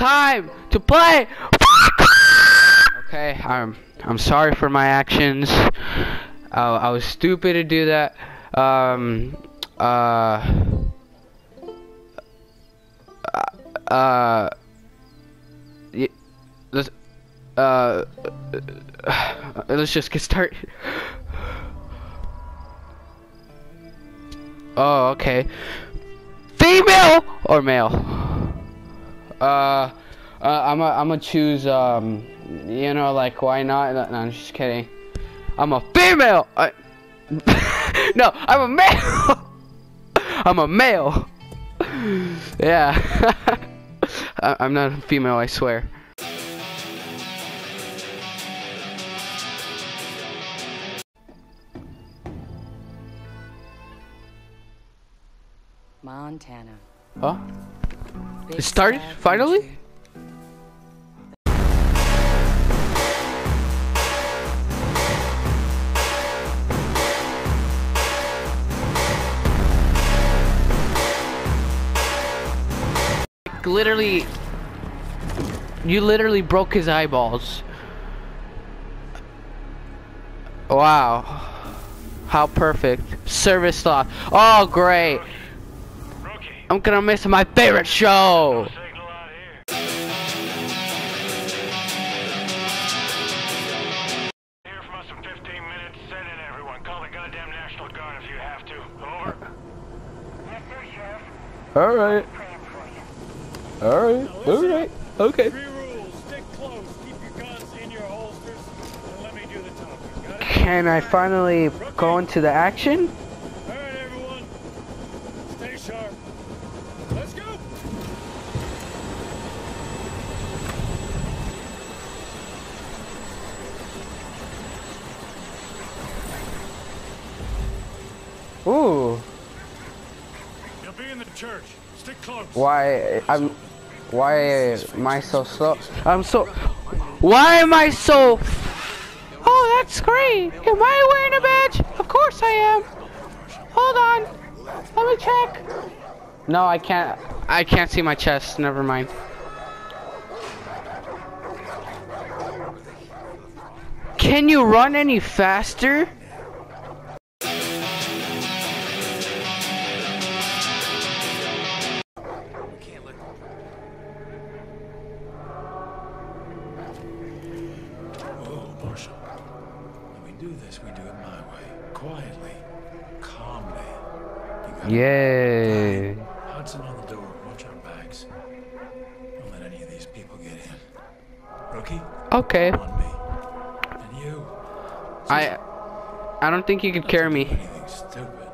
time to play. Okay, I'm I'm sorry for my actions. Uh, I was stupid to do that. Um, uh, uh, let's, uh, let's just get started. Oh, okay. Female or male? Uh, uh I'm a, I'm gonna choose, um, you know, like, why not? No, no, I'm just kidding. I'm a female! I, no, I'm a male! I'm a male! yeah. I, I'm not a female, I swear. Montana. Huh? It started? Finally? literally you literally broke his eyeballs wow how perfect service law oh great i'm gonna miss my favorite show. Alright. Alright. Alright. Okay. from us in 15 minutes. Send in everyone. Call the goddamn National Guard if you have to. Over. Yes, sir, Sheriff. all right Praying for you. all right all right okay Three rules. Stick close. Keep your guns in your holsters. And let me do the talking. Got it? can i finally go into the action All right, everyone. Stay sharp. Let's go. ooh You'll be in the church. Stick close. Why i'm why am i so slow? I'm so why am i so oh that's great. Am i wearing a badge? Of course i am. Hold on. Let me check. No i can't i can't see my chest. Never mind. Can you run any faster yay Hudson on the door. Watch our backs. Don't let any of these people get in. Rookie, okay on me. And you. i i don't think you could carry me Anything stupid.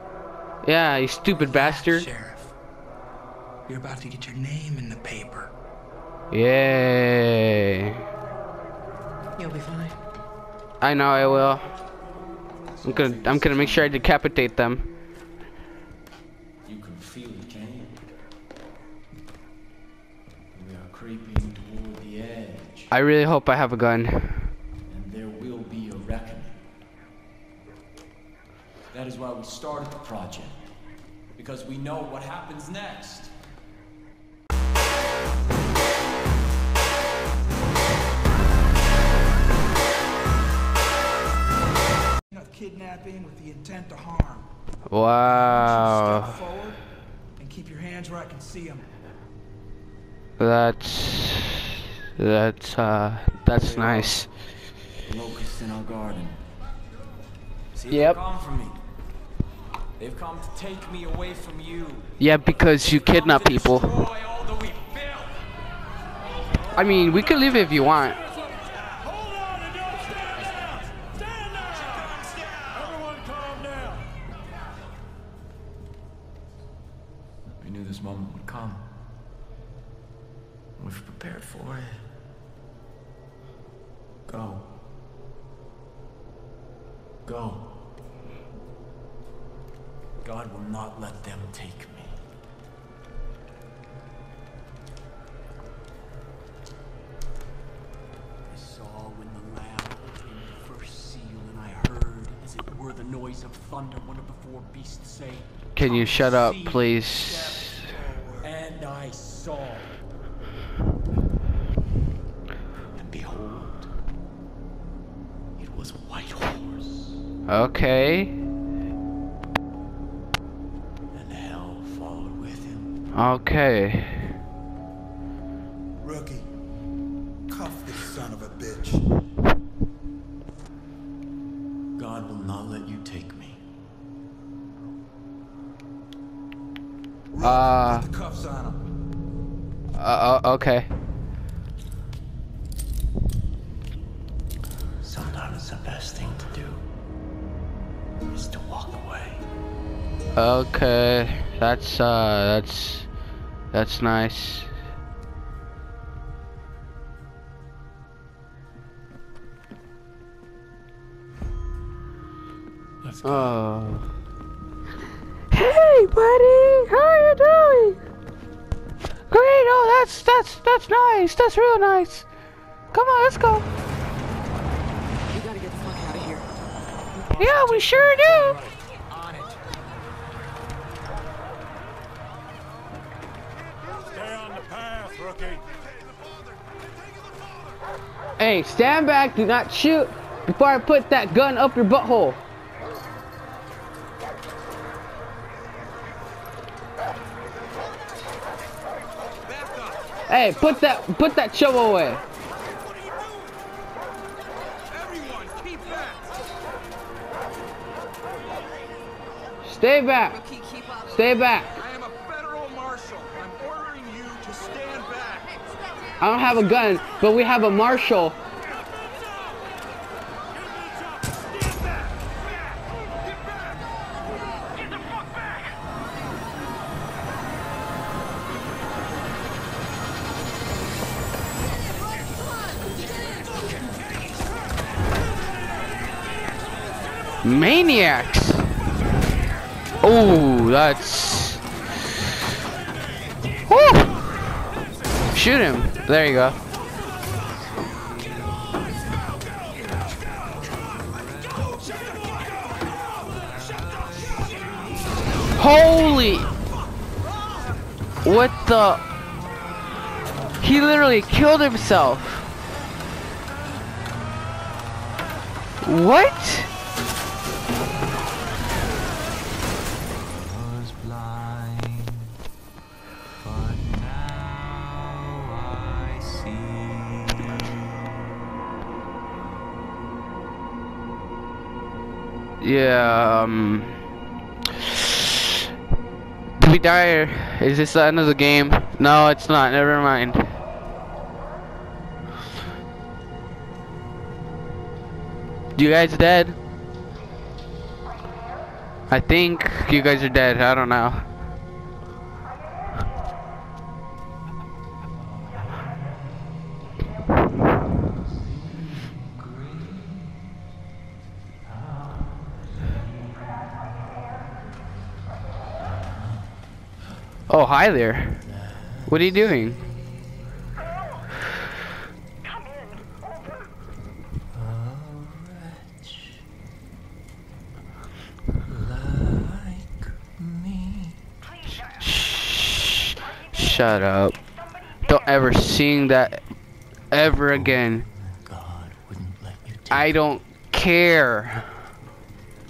yeah you stupid bastard Sheriff, you're about to get your name in the paper. Yay. You'll be fine. I know I will. I'm gonna I'm gonna make sure I decapitate them. Creeping toward the edge, I really hope I have a gun. and there will be a reckoning. That is why we started the project, because we know what happens next. Kidnapping with the intent to harm. Wow. Step forward and keep your hands where I can see them. That's that's uh that's nice. Locusts in our garden. See, Yep. they've come for me. They've come to take me away from you. Yeah, because you kidnap people. destroy all that we built. I mean, we could leave if you want. Go. Go. God will not let them take me. I saw when the lamb opened the first seal, and I heard, as it were the noise of thunder, one of the four beasts say, Can you shut up, please? And I saw. Okay. and hell followed with him. Okay. Rookie, cuff this son of a bitch. God will not let you take me. Rookie, Uh. the cuffs on him. Uh, uh, okay. That's, uh, that's, that's nice. Let's go. Oh. Hey, buddy! How are you doing? Great! Oh, that's that's that's nice. That's real nice. Come on, let's go. We gotta get the fuck out of here. Yeah, we sure do. Stay on the rookie. Hey, stand back. Do not shoot before I put that gun up your butthole. Hey, put that put that shovel away. Everyone, back! Stay back. Stay back. I don't have a gun, but we have a marshal. Maniacs! Oh, that's. Woo! Shoot him. There you go. Holy! What the? He literally killed himself. What? Yeah, um... Did we die is this the end of the game? No, it's not, never mind. You guys dead? I think you guys are dead, I don't know. Oh, hi there. What are you doing? Shut up. Don't ever sing that ever again. I don't care.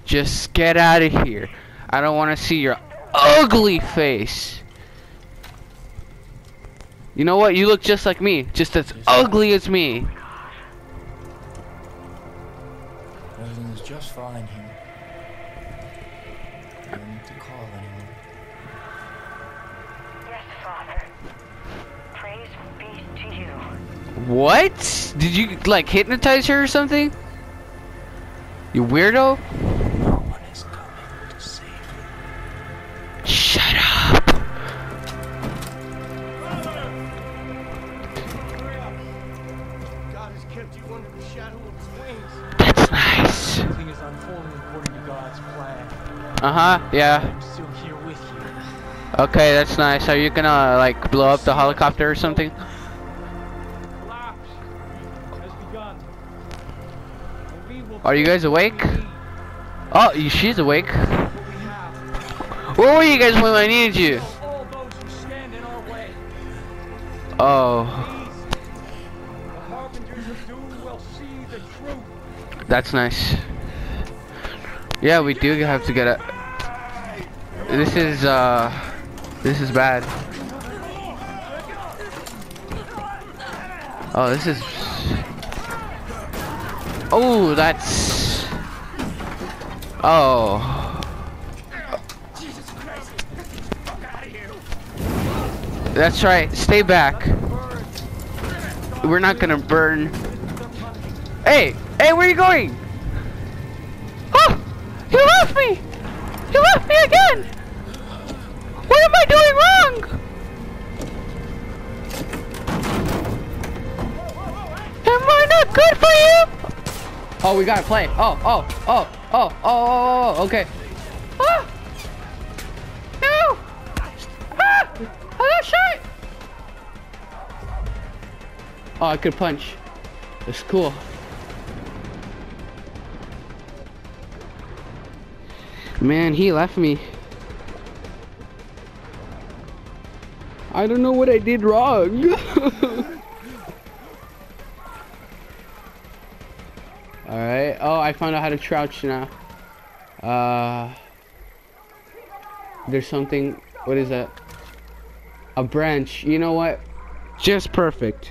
Just get out of here. I don't want to see your ugly face. You know what? You look just like me. Just as ugly as me. Everything is just fine here. You don't need to call anyone. Yes, Father. Praise be to you. What? Did you like hypnotize her or something? You weirdo? Kept you under the shadow of his wings. That's nice. Everything is unfolding according to God's plan. Uh huh. Yeah. I'm still here with you. Okay, that's nice. Are you gonna like blow up the helicopter or something? Collapse has begun. And we will Are you guys awake? Oh, she's awake. Where were you guys when I needed you? All those who stand in our way. Oh. That's nice. Yeah, we do have to get it. This is uh, this is bad. Oh, this is. Oh, that's. Oh. That's right. Stay back. We're not gonna burn. Hey, hey, where are you going? Oh, you left me. You left me again. What am I doing wrong? Am I not good for you? Oh, we gotta play. Oh, oh, oh, oh, oh, oh, oh okay. Ah! No! Ah! I got shot! Oh, I could punch. It's cool. Man, he left me. I don't know what I did wrong. Alright. Oh, I found out how to crouch now. Uh, there's something. What is that? A branch. You know what? Just perfect.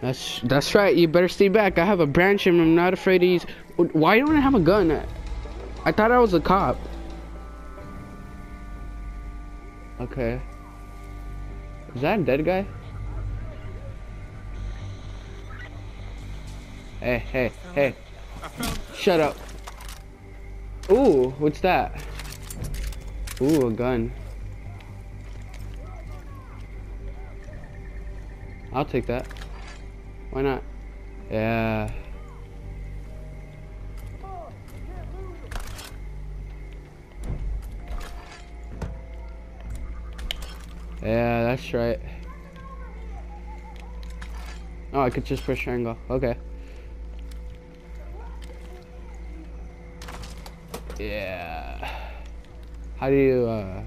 That's that's right. You better stay back. I have a branch and I'm not afraid to use. Why don't I have a gun? I thought I was a cop. Okay. Is that a dead guy? Hey, hey, hey. Shut up. Ooh, what's that? Ooh, a gun. I'll take that. Why not? Yeah. Yeah, that's right. Oh, I could just push triangle. Okay. Yeah. How do you, uh...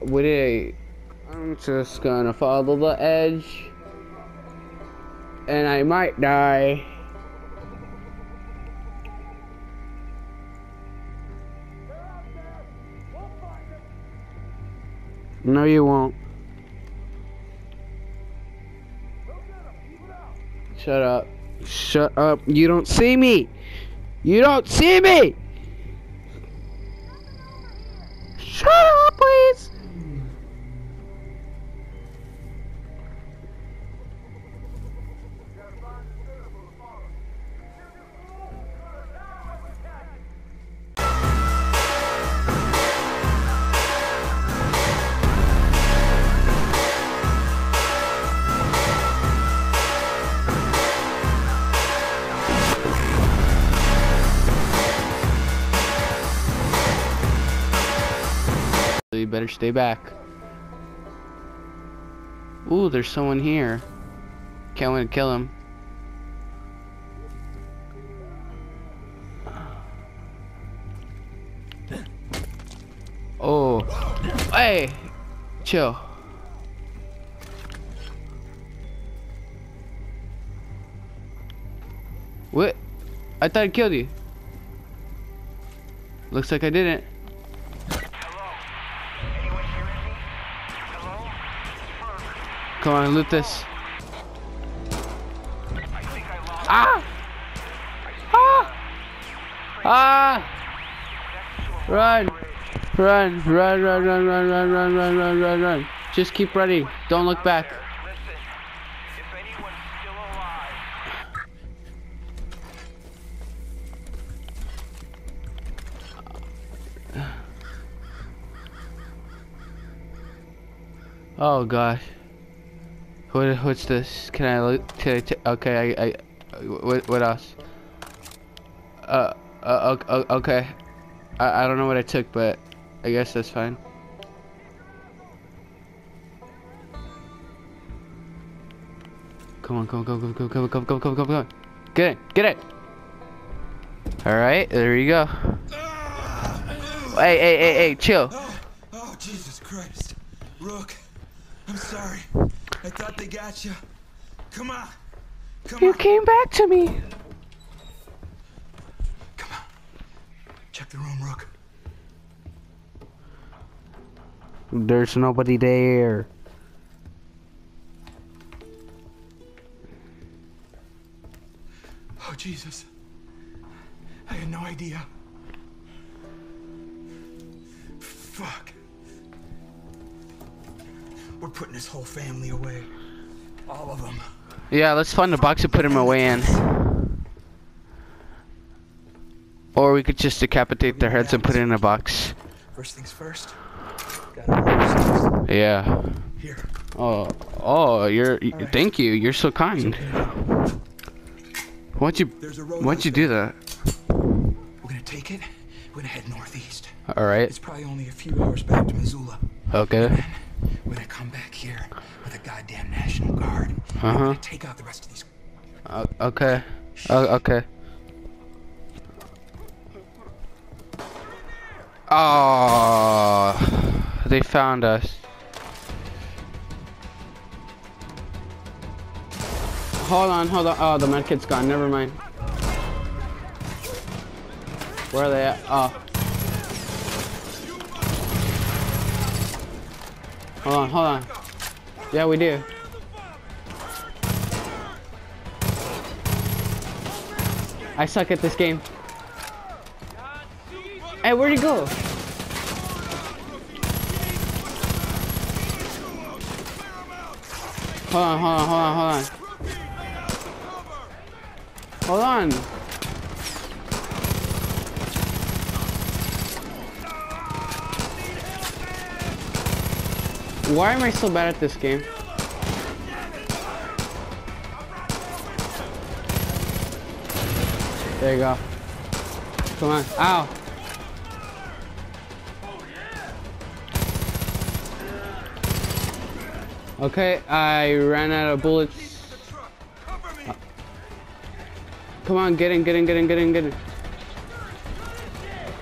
Would it... I'm just gonna follow the edge. And I might die. No, you won't. Shut up. Shut up. You don't see me. You don't see me. Better stay back. Ooh, there's someone here. Can't wait to kill him. Oh. Hey! Chill. What? I thought I killed you. Looks like I didn't. Come on, loot this. Ah! Ah! Ah! Run! Run, run, run, run, run, run, run, run, run, run, run. Just keep running. Don't look back. Oh gosh. What what's this? Can I look? Can I okay, I I what what else? Uh, uh okay. I I don't know what I took, but I guess that's fine. Come on, come on, come on, come on, come on, come on, come on, come on, come on. Get it, get it. All right, there you go. Hey, hey, hey, hey, chill. Oh, Jesus Christ. Rook, I'm sorry. I thought they got you. Come on. Come You on. came back to me. Come on. Check the room, Rook. There's nobody there. Oh, Jesus. I had no idea. Putting this whole family away. All of them. Yeah, let's find a box and put him away in. Or we could just decapitate their heads and put it in a box. First things first. Got Yeah. Here. Oh, oh, you're. y Thank you. You're so kind. Why'd you? There's a road Why'd you do that? We're gonna take it. We're gonna head northeast. All right. It's probably only a few hours back to Missoula. Okay. We're gonna come back here with a goddamn National Guard. Uh huh. gonna take out the rest of these. Uh, okay. Uh, okay. Oh, they found us. Hold on, hold on. Oh, the medkit's gone. Never mind. Where are they at? Oh. Hold on, hold on. Yeah, we do. I suck at this game. Hey, where'd he go? Hold on, hold on, hold on, hold on. Hold on. Why am I so bad at this game? There you go. Come on. Ow. Okay, I ran out of bullets. Come on, get in, get in, get in, get in, get in.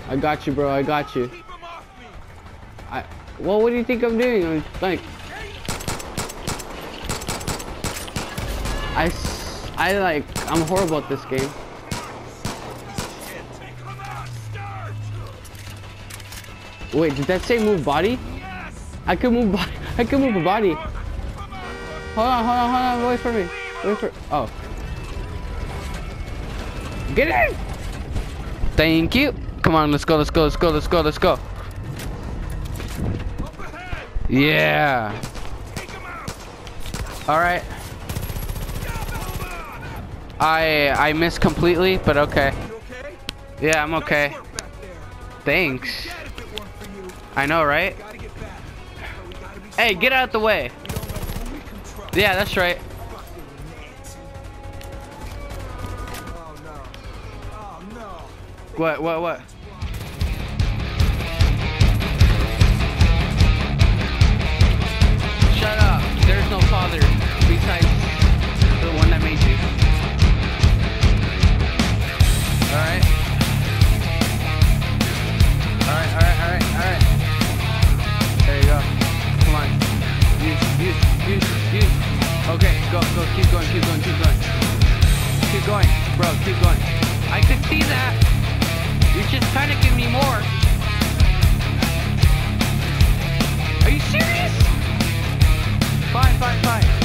I got you, bro. I got you. Well, what do you think I'm doing? I'm like. I. I like. I'm horrible at this game. Wait, did that say move body? I could move body. I could move a body. Hold on, hold on, hold on. Wait for me. Wait for. Oh. Get in. Thank you. Come on, let's go, let's go, let's go, let's go, let's go. Yeah. All right. I I missed completely, but okay. Yeah, I'm okay. Thanks. I know, right? Hey, get out the way. Yeah, that's right. What, what, what? Okay, go, go, keep going, keep going, keep going. Keep going, bro, keep going. I could see that. You're just trying to give me more. Are you serious? Fine, fine, fine.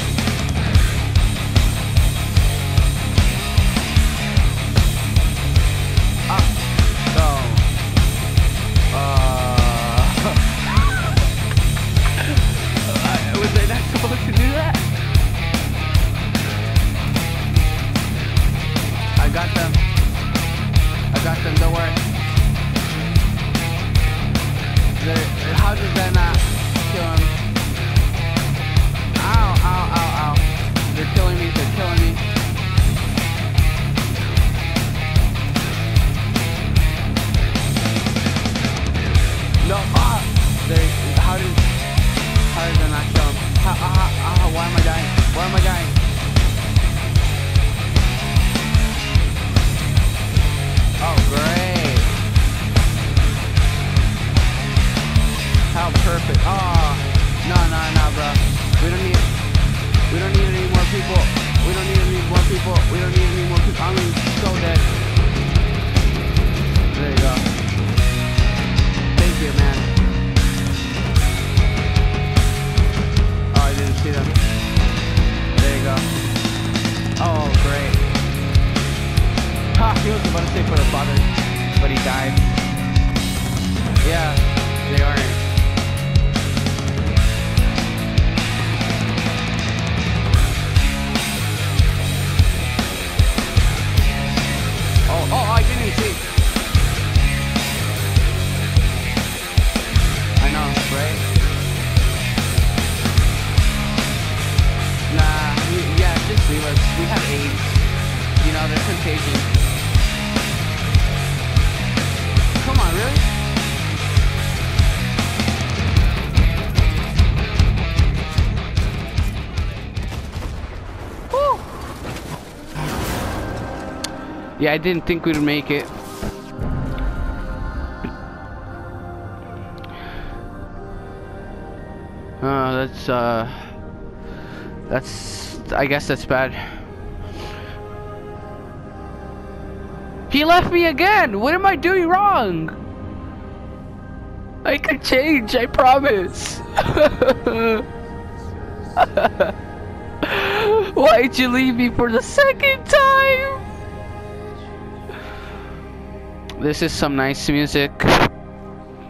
Yeah, they are. I didn't think we'd make it. Uh, that's, uh, that's, I guess that's bad. He left me again! What am I doing wrong? I can change, I promise. Why'd you leave me for the second time? This is some nice music.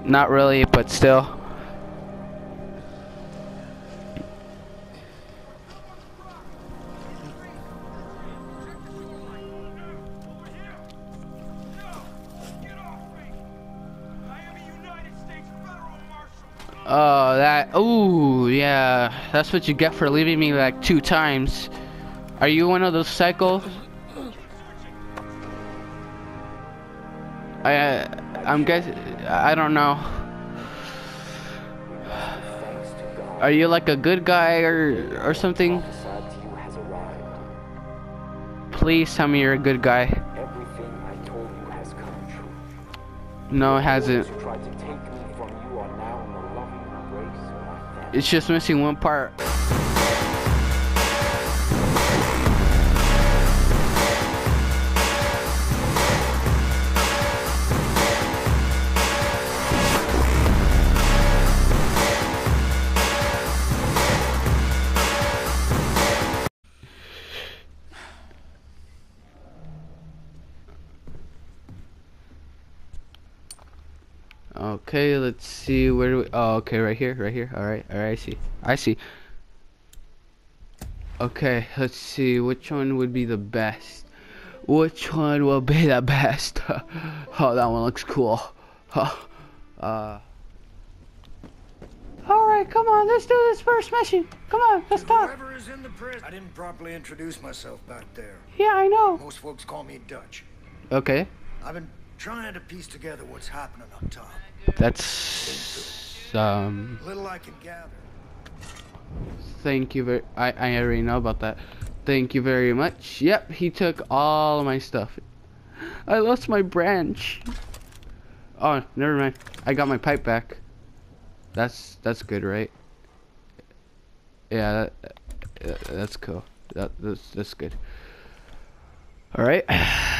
Not really, but still. Oh, that. Ooh, yeah. That's what you get for leaving me like two times. Are you one of those cycles? I, I'm guess. I don't know. Are you like a good guy or or something? Please tell me you're a good guy. No, it hasn't. It's just missing one part. Okay, let's see where do we Oh, okay, right here, right here. All right. All right, I see. I see. Okay, let's see which one would be the best. Which one will be the best? oh, that one looks cool. Oh, uh All right, come on, let's do this first mission. Come on, let's talk. Whoever is in the prison. I didn't properly introduce myself back there. Yeah, I know. Most folks call me Dutch. Okay. I've been trying to piece together what's happening up top. That's um Little I can gather. Thank you very. I I already know about that. Thank you very much. Yep, he took all my stuff. I lost my branch. Oh, never mind. I got my pipe back. That's that's good, right? Yeah, that, uh, that's cool. That that's that's good. All right.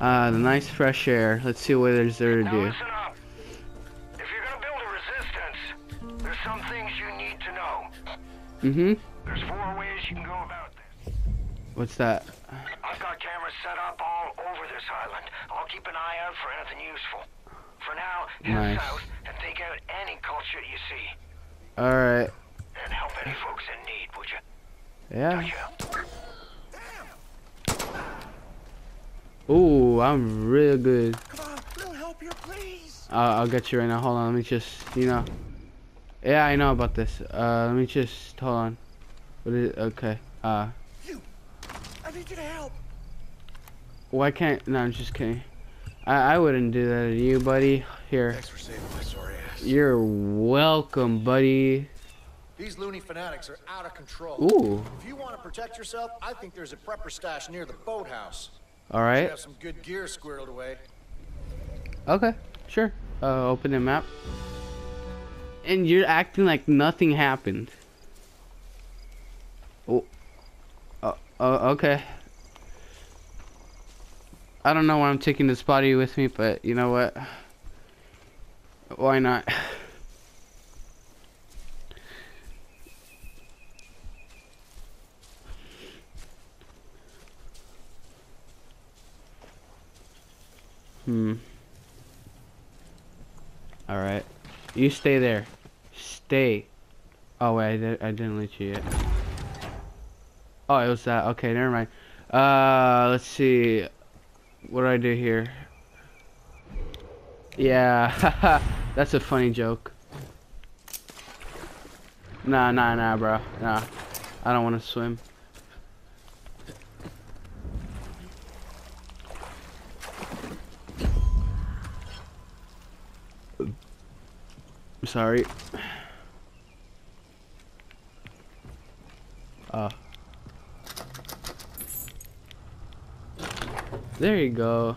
Ah, the nice fresh air. Let's see what there's there to Now do. listen up. If you're gonna build a resistance, there's some things you need to know. Mm-hmm. There's four ways you can go about this. What's that? I've got cameras set up all over this island. I'll keep an eye out for anything useful. For now, head Nice. south and take out any culture you see. All right. And help any folks in need, would you? Yeah. Ooh, I'm real good. Come on, little help here, please. Uh, I'll get you right now. Hold on. Let me just, you know. Yeah, I know about this. Uh, let me just hold on. What is? Okay. Uh, You. I need you to help. why can't? No, I'm just kidding. I I wouldn't do that to you, buddy. Here. Thanks for saving my sorry ass. You're welcome, buddy. These loony fanatics are out of control. Ooh. If you want to protect yourself, I think there's a prepper stash near the boathouse. All right. have some good gear squirreled away. Okay. Sure. Uh, open the map. And you're acting like nothing happened. Oh. Uh, uh, okay. I don't know why I'm taking this body with me, but you know what? Why not? Hmm. Alright. You stay there. Stay. Oh wait, I, did, I didn't let you yet. Oh, it was that. Okay, never mind. Uh, let's see. What do I do here? Yeah. That's a funny joke. Nah, nah, nah, bro. Nah. I don't want to swim. Sorry. Uh. There you go.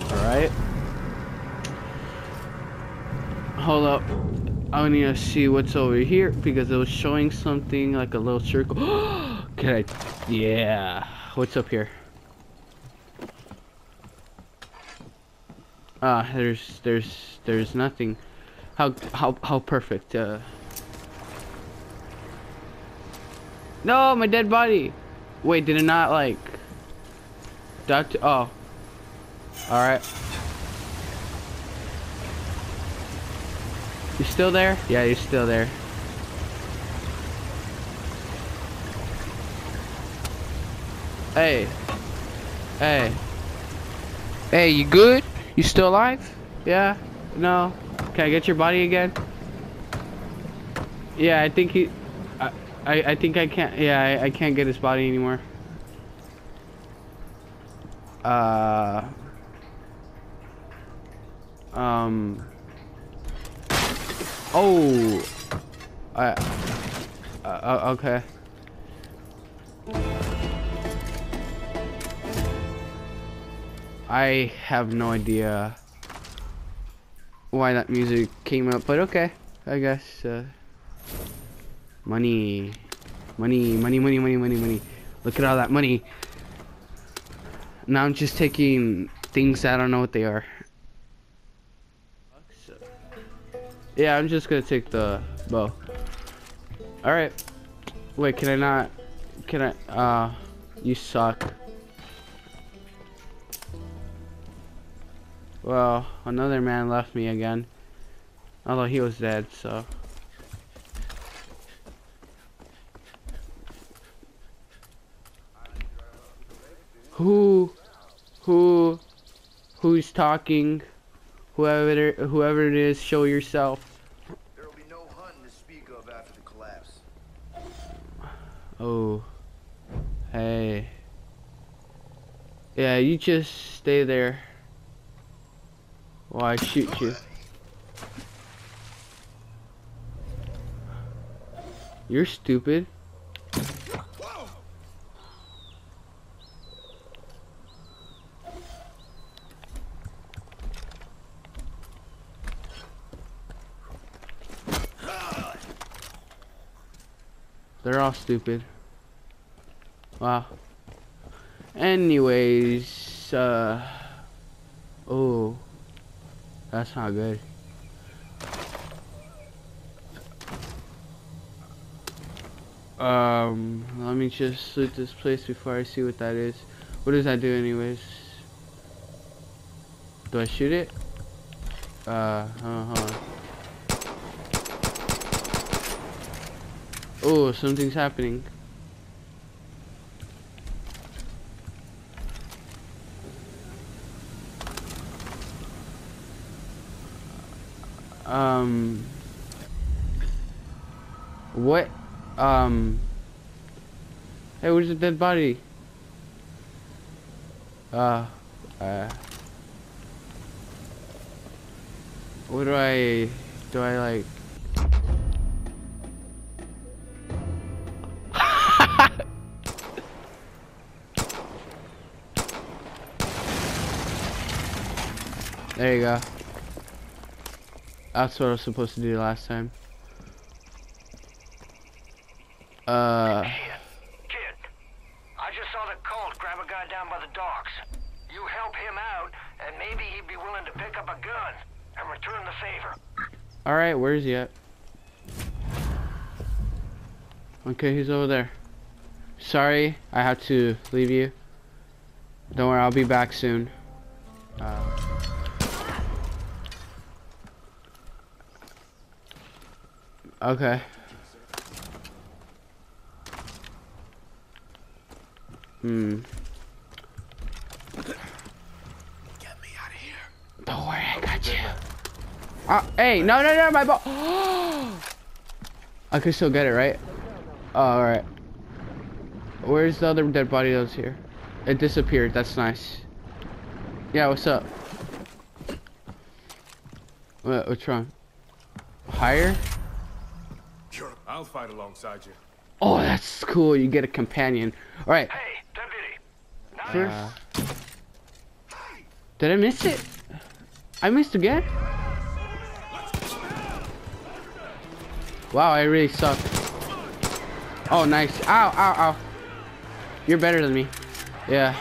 Alright. Hold up. I need to see what's over here because it was showing something like a little circle. Can I? Yeah. What's up here? Ah, there's, there's, there's nothing. How, how, how perfect. Uh. No, my dead body. Wait, did it not like? Doctor. Oh. All right. You still there? Yeah, you're still there. Hey. Hey. Hey, you good? You still alive? Yeah? No? Can I get your body again? Yeah, I think he... I, I, I think I can't... Yeah, I, I can't get his body anymore. Uh... Um... Oh! I... Uh, uh, okay. I have no idea why that music came up, but okay, I guess. Uh, money, money, money, money, money, money, money. Look at all that money. Now I'm just taking things I don't know what they are. Yeah, I'm just gonna take the bow. Alright. Wait, can I not? Can I? Uh, you suck. Well, another man left me again. Although he was dead, so. Who, who, who's talking? Whoever, whoever it is, show yourself. There will be no hunting to speak of after the collapse. Oh, hey. Yeah, you just stay there. While I shoot you. You're stupid. They're all stupid. Wow. Anyways, uh... Oh. That's not good. Um, let me just loot this place before I see what that is. What does that do anyways? Do I shoot it? Uh, hold on. Oh, something's happening. Um, what? Um, hey, where's the dead body? Uh, uh, what do I, do I like? there you go. That's what I was supposed to do last time. Uh. Kid, I just saw the cult grab a guy down by the docks. You help him out, and maybe he'd be willing to pick up a gun and return the favor. Alright, where's he at? Okay, he's over there. Sorry, I have to leave you. Don't worry, I'll be back soon. Uh, okay. Hmm. Get me out of here. Don't worry, I got you. Uh, hey, no, no, no, my ball. I could still get it, right? Oh, alright. Where's the other dead body that was here? It disappeared. That's nice. Yeah, what's up? What, what's wrong? Higher? Sure. I'll fight alongside you. Oh, that's cool. You get a companion. Alright. Hey, deputy. First. Did I miss it? I missed again? Wow, I really suck. Oh, nice. Ow, ow, ow. You're better than me. Yeah.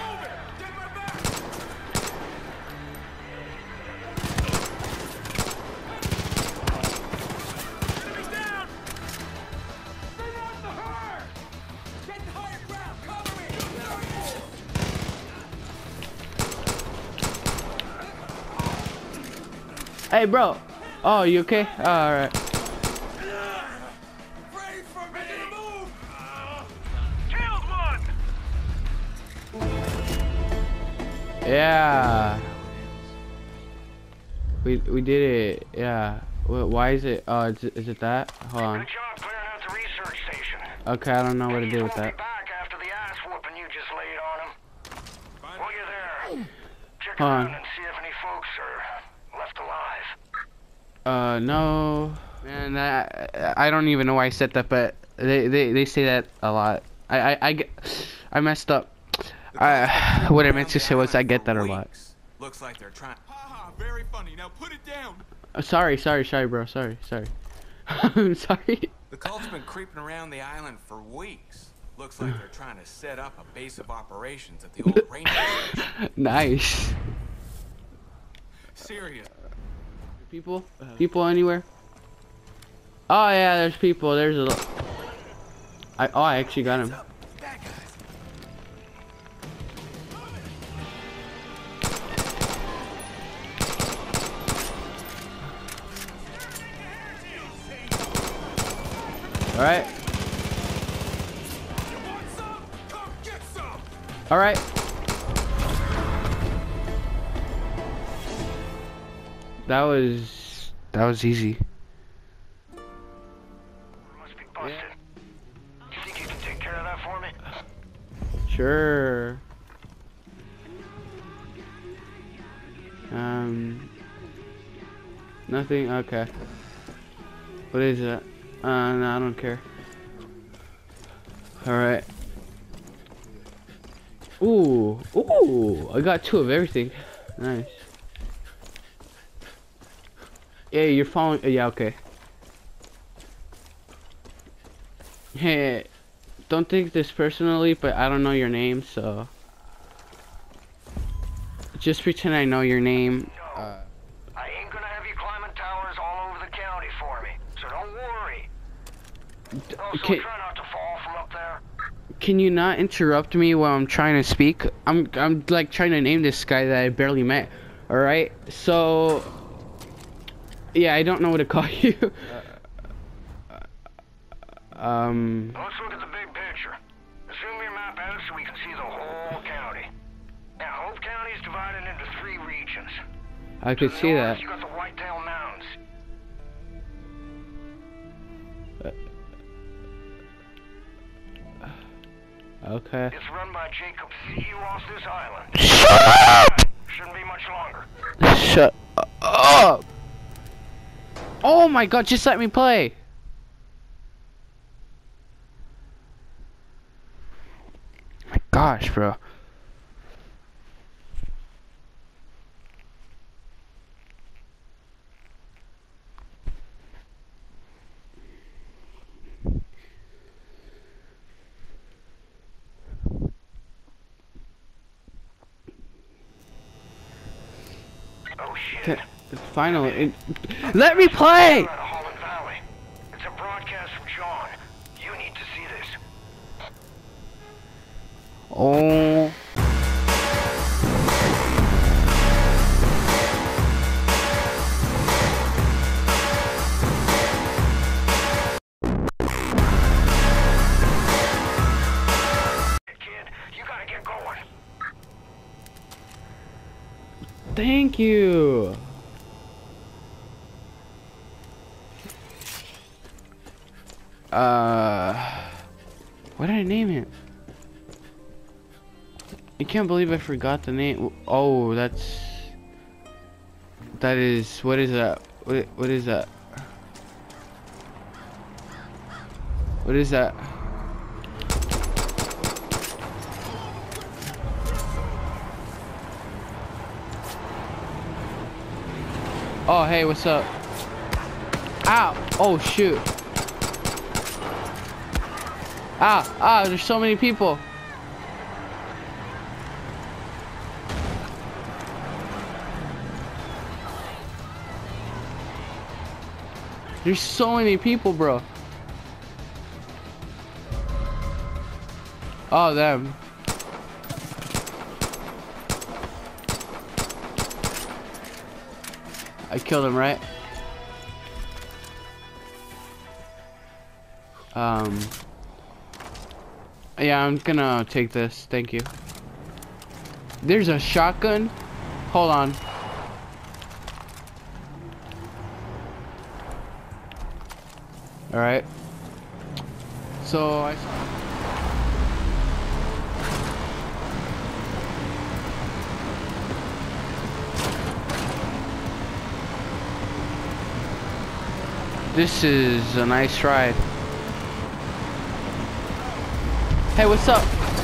Hey, bro. Oh, you okay? Oh, all right. Yeah. We we did it. Yeah. Wh- Why is it? Oh, is it, is it that? Hold on. Good job clearing out the research station. Okay, I don't know what to do with that. back after the ass whooping you just laid on him. While you're there, check Hold around on. and see if any folks are left alive. Uh, no. Man, that I don't even know why I said that, but they they, they say that a lot. I I I, get, I messed up. I, what I meant to say was I get that a lot. Looks like they're trying. Haha, very funny. Now put it down. Uh, sorry, sorry, sorry, bro. Sorry, sorry. I'm sorry. The cult's been creeping around the island for weeks. Looks like they're trying to set up a base of operations at the old ranger station. nice. Serious. People? Uh-huh. People anywhere? Oh yeah, there's people. There's a. I oh I actually got him. All right. All right. That was that was easy. You? Sure. Um. Nothing. Okay. What is that? Uh, no, I don't care. All right. Ooh, ooh! I got two of everything. Nice. Yeah, you're following. Yeah, okay. Hey, don't take this personally, but I don't know your name, so just pretend I know your name. Uh, I ain't gonna have you climbing towers all over the county for me, so don't worry. Also, okay. try not to fall from up there. Can you not interrupt me while I'm trying to speak? I'm I'm like trying to name this guy that I barely met. All right, so yeah, I don't know what to call you. Uh, uh, um. Let's look at the big picture. Zoom your map out so we can see the whole county. Now, Hope County is divided into three regions. I could see north, that. You got the Whitetail Mountains. Uh, okay. It's run by Jacob Seed off this island. Shut up! Shouldn't be much longer. Shut up! Oh my god, just let me play! My gosh, bro. Oh shit. Finally, it, let me play! Out of Holland Valley. It's a broadcast from John. You need to see this. Oh. Can't believe I forgot the name. Oh, that's that is what is that? What what is that? What is that? Oh, hey, what's up? Ow! Oh, shoot. Ah, ah, there's so many people. There's so many people, bro. Oh, them. I killed him, right? Um. Yeah, I'm gonna take this. Thank you. There's a shotgun. Hold on. All right. So I. This is a nice ride. Hey, what's up?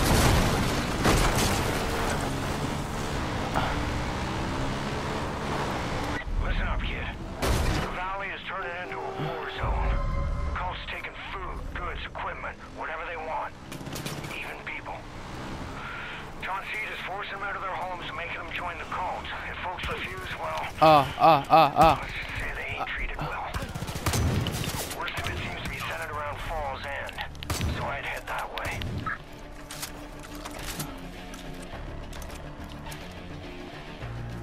Head that way.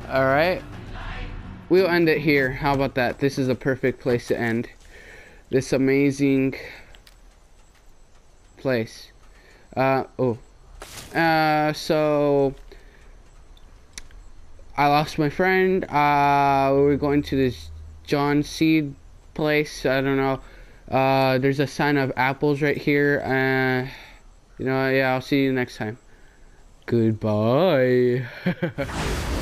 All right. We'll end it here. How about that? This is a perfect place to end. This amazing place. Uh, oh. Uh, so I lost my friend. Uh, we were going to this John Seed place. I don't know. Uh, there's a sign of apples right here. Uh, you know, yeah, I'll see you next time. Goodbye.